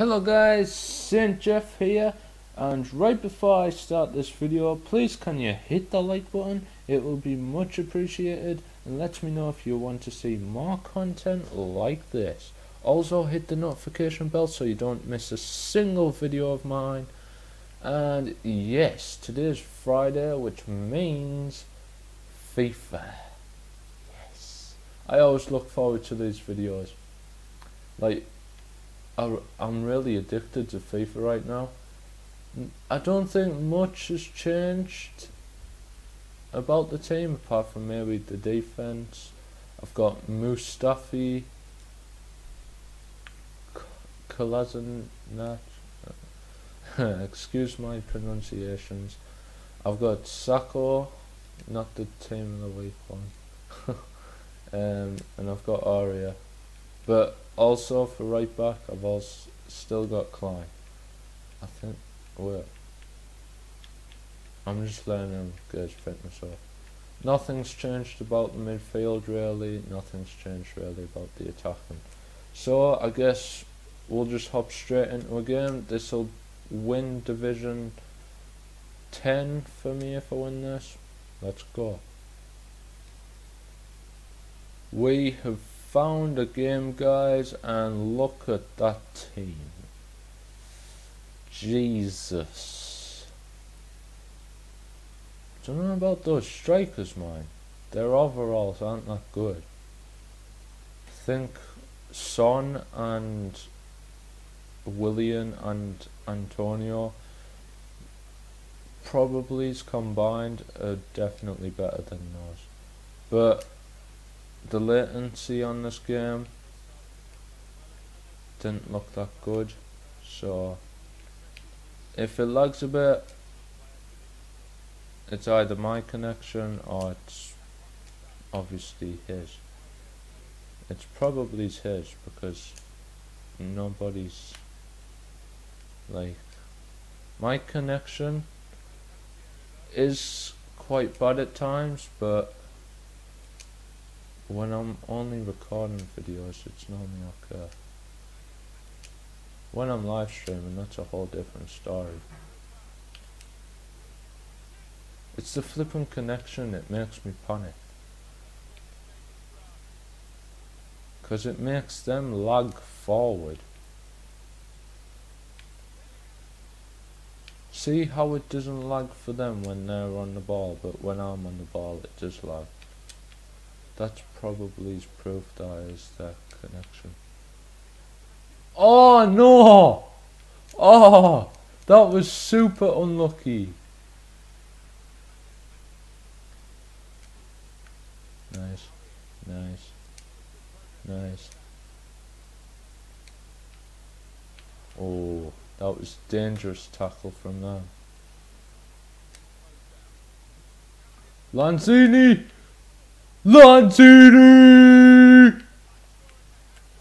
Hello guys, Saint Jeff here and right before I start this video please can you hit the like button? It will be much appreciated and let me know if you want to see more content like this. Also hit the notification bell so you don't miss a single video of mine. And yes today is Friday which means FIFA. Yes. I always look forward to these videos. Like I'm really addicted to FIFA right now. I don't think much has changed about the team apart from maybe the defense. I've got Mustafi, Kolasinac, excuse my pronunciations. I've got Sako, not the team of the week one, um, and I've got Aurier. But also for right back, I've also still got Clyne. I think. Wait. I'm just letting him his fitness up. Nothing's changed about the midfield really. Nothing's changed really about the attacking. So I guess we'll just hop straight into a game. This will win Division 10 for me if I win this. Let's go. We have found a game guys and look at that team. Jesus. Don't know about those strikers mine their overalls aren't that good. I think Son and Willian and Antonio probably combined are definitely better than those. But the latency on this game didn't look that good so if it lags a bit it's either my connection or it's obviously his. It's probably his because nobody's like my connection is quite bad at times but when I'm only recording videos, it's normally okay. When I'm live streaming, that's a whole different story. It's the flipping connection that makes me panic. Because it makes them lag forward. See how it doesn't lag for them when they're on the ball, but when I'm on the ball it does lag. That's probably proof that is that connection. Oh no! Oh, that was super unlucky. Nice, nice, nice. Oh, that was dangerous tackle from them. Lanzini! Lanzini!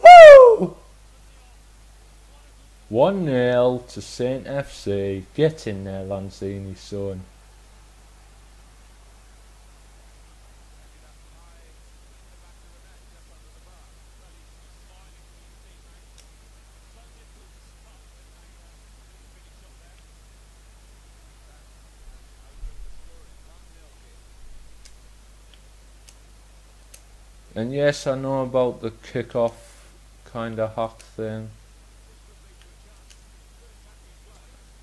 Woo! 1 0 to Saint FC. Get in there, Lanzini, son. And yes, I know about the kick-off kind of hack thing.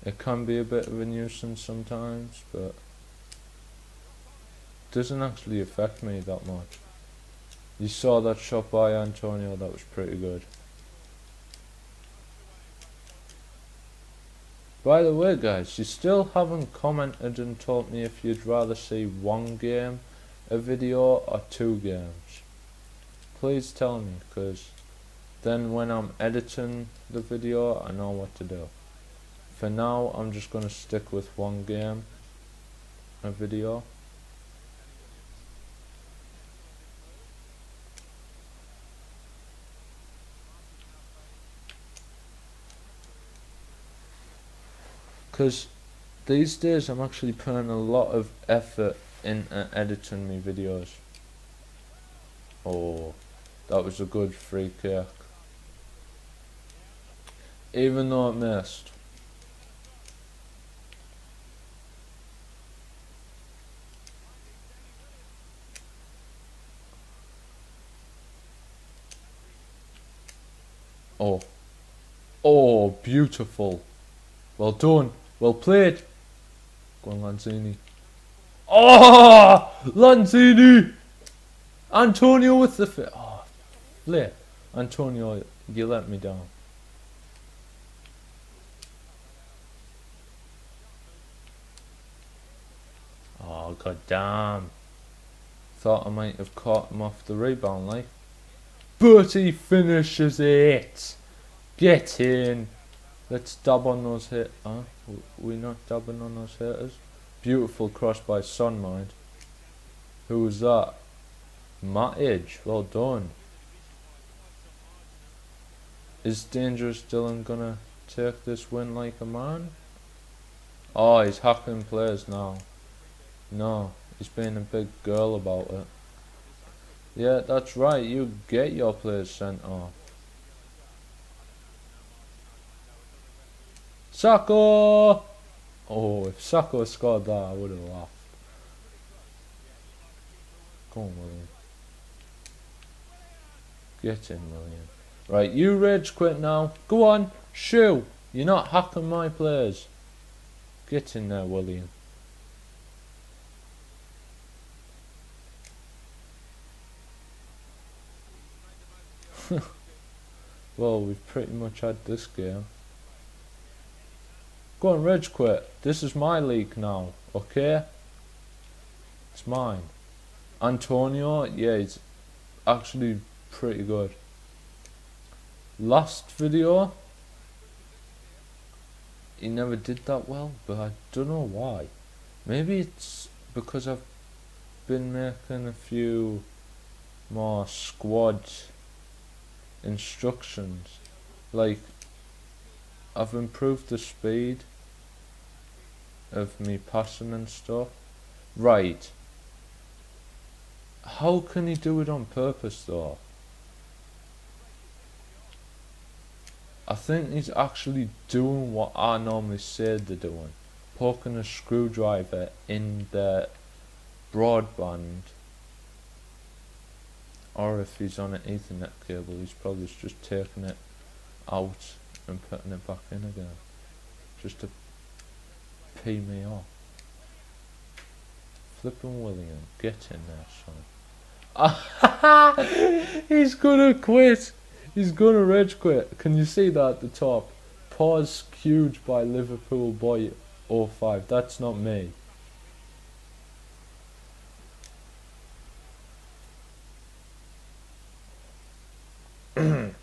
It can be a bit of a nuisance sometimes, but it doesn't actually affect me that much. You saw that shot by Antonio, that was pretty good. By the way guys, you still haven't commented and told me if you'd rather see one game a video or two games please tell me because then when I'm editing the video I know what to do. For now I'm just gonna stick with one game a video. Because these days I'm actually putting a lot of effort in uh, editing my videos. Oh that was a good free kick. even though it missed. Oh. Oh, beautiful. Well done. Well played. Go on, Lanzini. Oh! Lanzini! Antonio with the. Oh, flip. Antonio, you let me down. Oh, god damn. Thought I might have caught him off the rebound, like. But he finishes it. Get in. Let's dub on those hit. Huh? We not dubbing on those hitters. Beautiful cross by Sunmind. Who was that? Matic. Well done. Is Dangerous Dylan gonna take this win like a man? Oh, he's hacking players now. No, he's being a big girl about it. Yeah, that's right. You get your players sent off. Sako! Oh, if Sako scored that, I would have laughed. Come on, William. Get in, William. Right, you rage quit now. Go on, shoo. You're not hacking my players. Get in there, William. well, we've pretty much had this game. Go on, Reg quit. This is my league now, okay? It's mine. Antonio, yeah, he's actually pretty good. Last video, he never did that well, but I don't know why. Maybe it's because I've been making a few more squad instructions. Like, I've improved the speed of me passing and stuff. Right. How can he do it on purpose though? I think he's actually doing what I normally say they're doing. Poking a screwdriver in the broadband or if he's on an ethernet cable he's probably just taking it out and putting it back in again just to pee me off flipping William get in there son he's gonna quit he's gonna rage quit can you see that at the top pause queued by Liverpool boy 05 that's not me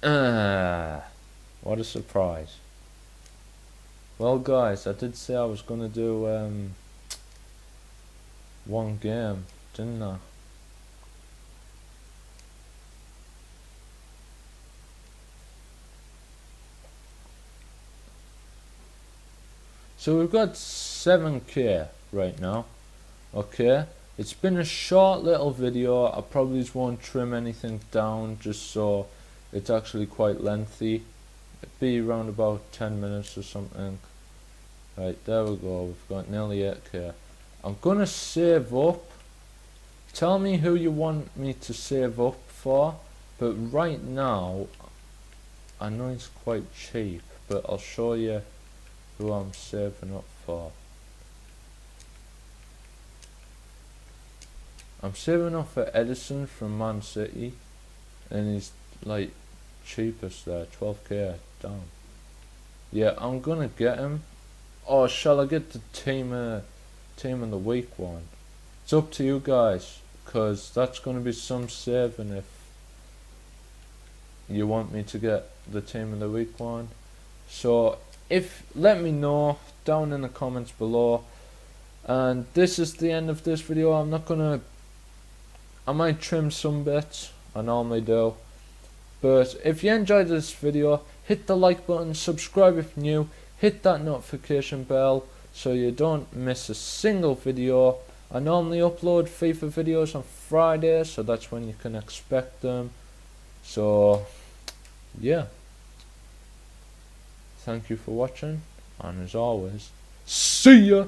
Ah, what a surprise. Well guys, I did say I was to do um, one game, didn't I? So we've got 7k right now, okay? It's been a short little video, I probably just won't trim anything down just so it's actually quite lengthy. It'd be around about 10 minutes or something. Right there we go. We've got nearly 8k I'm gonna save up. Tell me who you want me to save up for but right now I know it's quite cheap but I'll show you who I'm serving up for. I'm saving up for Ederson from Man City and he's like cheapest there 12k down. Yeah I'm gonna get him. Or shall I get the team uh, team in the week one? It's up to you guys because that's gonna be some saving if you want me to get the team of the week one. So if let me know down in the comments below and this is the end of this video I'm not gonna I might trim some bits I normally do but if you enjoyed this video, hit the like button, subscribe if new, hit that notification bell so you don't miss a single video. I normally upload FIFA videos on Friday, so that's when you can expect them. So, yeah. Thank you for watching, and as always, see ya!